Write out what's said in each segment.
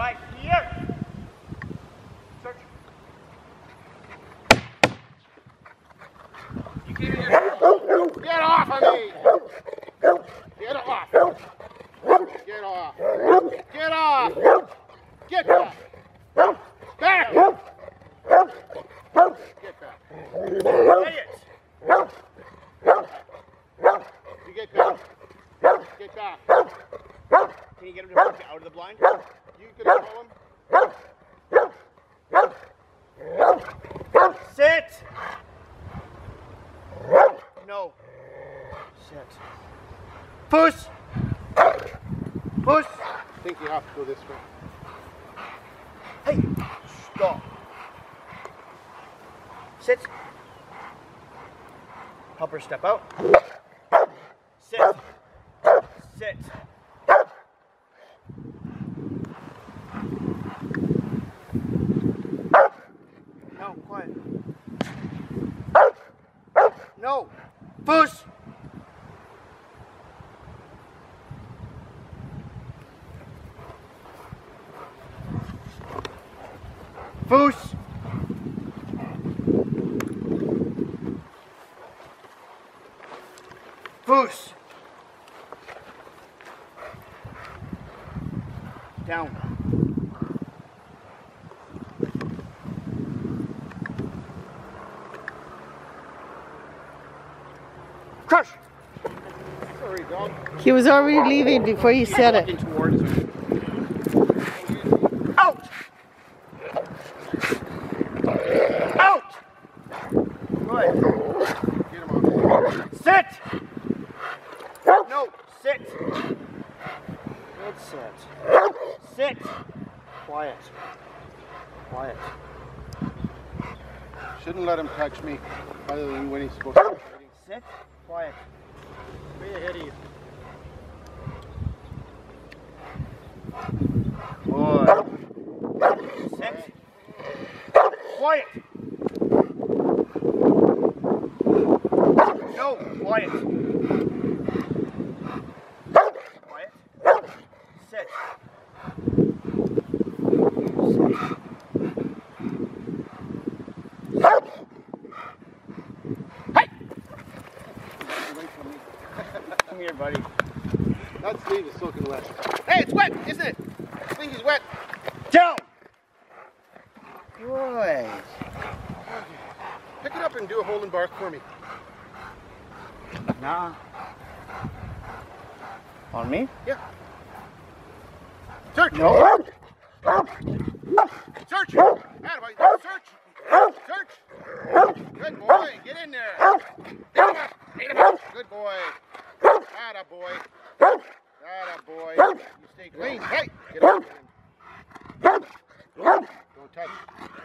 Right here. Search. You can't Get off of me! Get off! Get off! Get off! Get back! Back! Get back! idiots. You get back! Get back! Can you get him to move out of the blind? You control him? Sit. No. Sit. Push. Push. I think you have to go this way. Hey. Stop. Sit. Help her step out. Sit. Sit. No, quiet. No. Push. Push. Push. Down. Crush. Sorry, dog. He was already leaving before you said it. Walking towards her. Out. Out. Good. Get him off. Sit. No, sit. Good sit. Sit. Quiet. Quiet. Shouldn't let him touch me, other than when he's supposed to. Sit. Quiet. Way ahead of you. Good. Sit. Quiet. No, quiet. Quiet. Sit. Hey! Come here, buddy. That sleeve is soaking wet. Hey, it's wet, isn't it? I think he's wet. Down. Good. Pick it up and do a hole and bark for me. Nah. On me? Yeah. Search. No. Search. Attaboy. Search. Search. Good boy. Get in there. Get him up. Get him up. Good boy. Attaboy. Attaboy. You stay clean. Hey. Get up. Don't touch.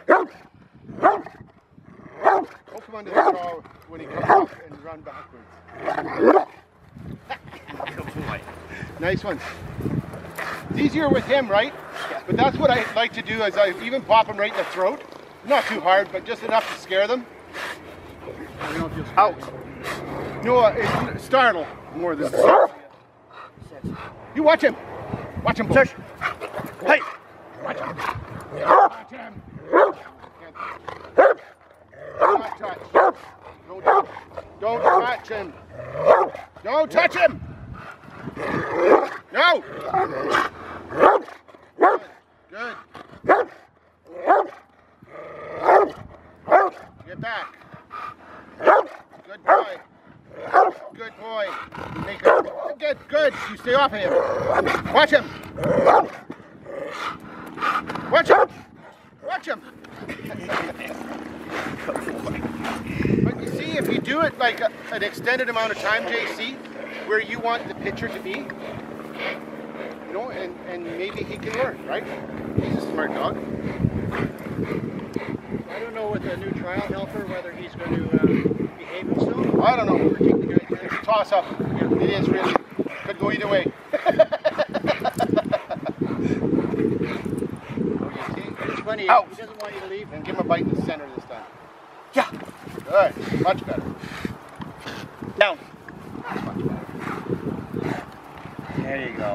Don't come under the car when he comes up and run backwards. Nice one. It's easier with him, right? But that's what I like to do is I even pop him right in the throat. Not too hard, but just enough to scare them. Out. No, uh, it's startle more than. You watch him. Watch him. boy. Hey. Watch him. Watch him. Not touch. Don't touch. Him. Don't touch him. No. Good. Good. Get back. Good boy. Good boy. It. Good, good. You stay off of him. Watch him. Watch him. Watch him. but you see, if you do it like a, an extended amount of time, JC, where you want the pitcher to be, you know, and, and maybe he can learn, right? He's a smart dog. I don't know with the new trial helper whether he's going to uh, behave himself. I don't know. It's a toss up. It is really. Could go either way. It's funny, Out. he doesn't want you to leave. and give him a bite in the center this time. Yeah. Good. Much better. Down. Much better. There you go.